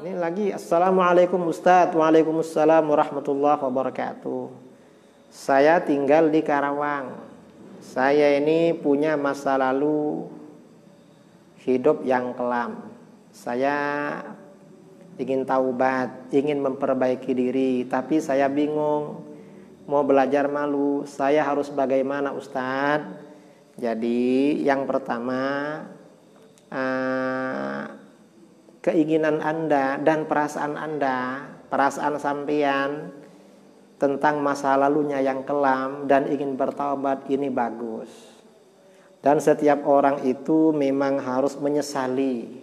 Ini lagi Assalamualaikum Ustaz Waalaikumsalam warahmatullahi wabarakatuh. Saya tinggal di Karawang. Saya ini punya masa lalu Hidup yang kelam. Saya ingin taubat Ingin memperbaiki diri Tapi saya bingung mau belajar malu, saya harus bagaimana Ustadz? Jadi yang pertama uh, keinginan Anda dan perasaan Anda, perasaan sampean tentang masa lalunya yang kelam dan ingin bertaubat ini bagus. Dan setiap orang itu memang harus menyesali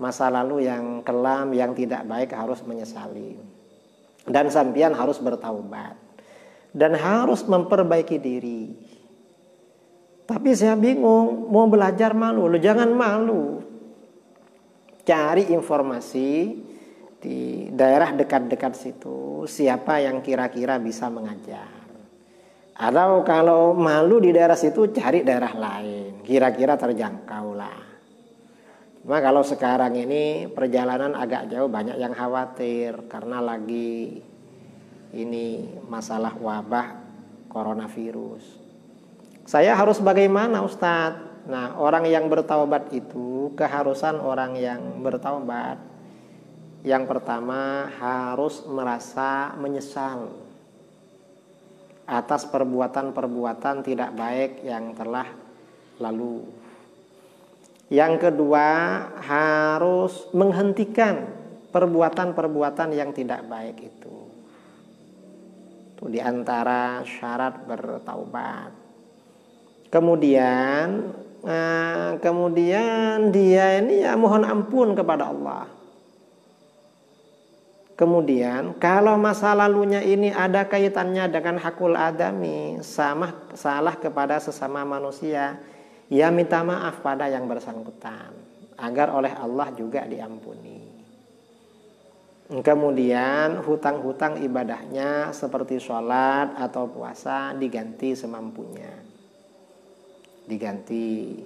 masa lalu yang kelam, yang tidak baik harus menyesali. Dan sampean harus bertaubat dan harus memperbaiki diri. Tapi saya bingung, mau belajar malu, lo jangan malu. Cari informasi di daerah dekat-dekat situ, siapa yang kira-kira bisa mengajar. Atau kalau malu di daerah situ, cari daerah lain, kira-kira terjangkau lah. Cuma kalau sekarang ini perjalanan agak jauh banyak yang khawatir karena lagi ini masalah wabah coronavirus. Saya harus bagaimana Ustadz? Nah orang yang bertaubat itu keharusan orang yang bertaubat yang pertama harus merasa menyesal atas perbuatan-perbuatan tidak baik yang telah lalu. Yang kedua harus menghentikan perbuatan-perbuatan yang tidak baik itu. Itu di antara syarat bertaubat. Kemudian, eh, kemudian dia ini ya mohon ampun kepada Allah. Kemudian kalau masa lalunya ini ada kaitannya dengan hakul adami, sama salah kepada sesama manusia, ya minta maaf pada yang bersangkutan agar oleh Allah juga diampuni. Kemudian hutang-hutang ibadahnya seperti sholat atau puasa diganti semampunya. Diganti.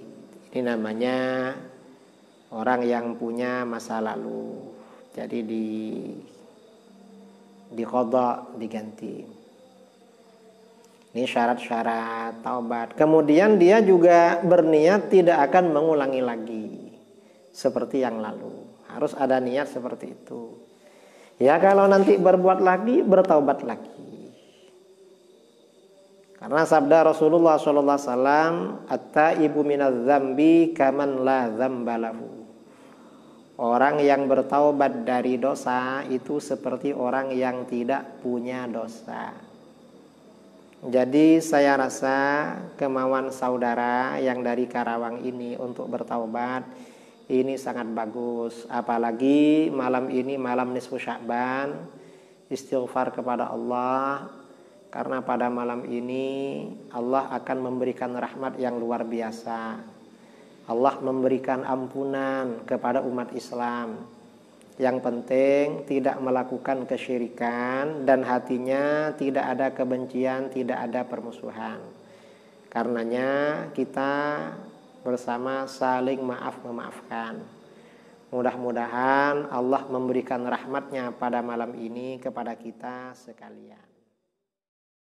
Ini namanya orang yang punya masa lalu. Jadi di di kodok diganti. Ini syarat-syarat taubat. Kemudian dia juga berniat tidak akan mengulangi lagi seperti yang lalu. Harus ada niat seperti itu. Ya kalau nanti berbuat lagi, bertaubat lagi. Karena sabda Rasulullah sallallahu alaihi wasallam, "At-taibu minadz-dzambi kaman la dzambalahu." Orang yang bertaubat dari dosa itu seperti orang yang tidak punya dosa. Jadi saya rasa kemauan saudara yang dari Karawang ini untuk bertaubat ini sangat bagus apalagi malam ini malam nisfu Sya'ban istighfar kepada Allah karena pada malam ini Allah akan memberikan rahmat yang luar biasa Allah memberikan ampunan kepada umat Islam yang penting tidak melakukan kesyirikan dan hatinya tidak ada kebencian, tidak ada permusuhan. Karenanya kita bersama saling maaf memaafkan. Mudah-mudahan Allah memberikan rahmatnya pada malam ini kepada kita sekalian.